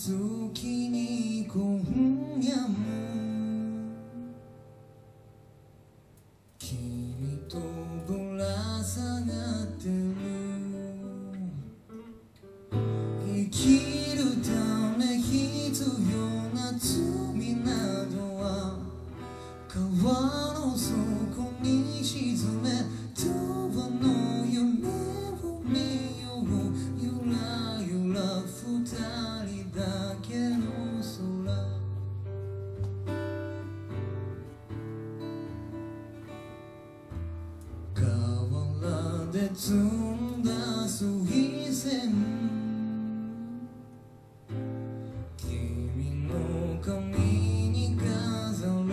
月に今夜もで積んだ水仙君の髪に飾ろう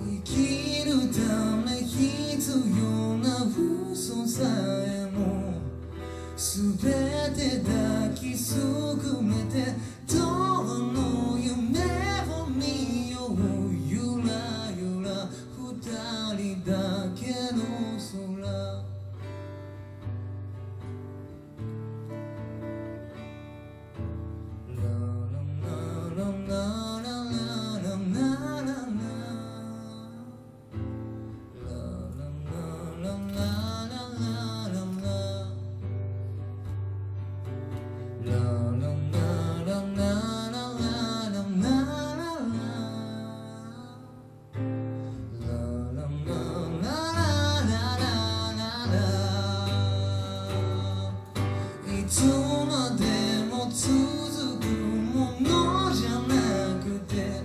生きるため必要な嘘さえも全て抱きすくめてつまでも続くものじゃなくて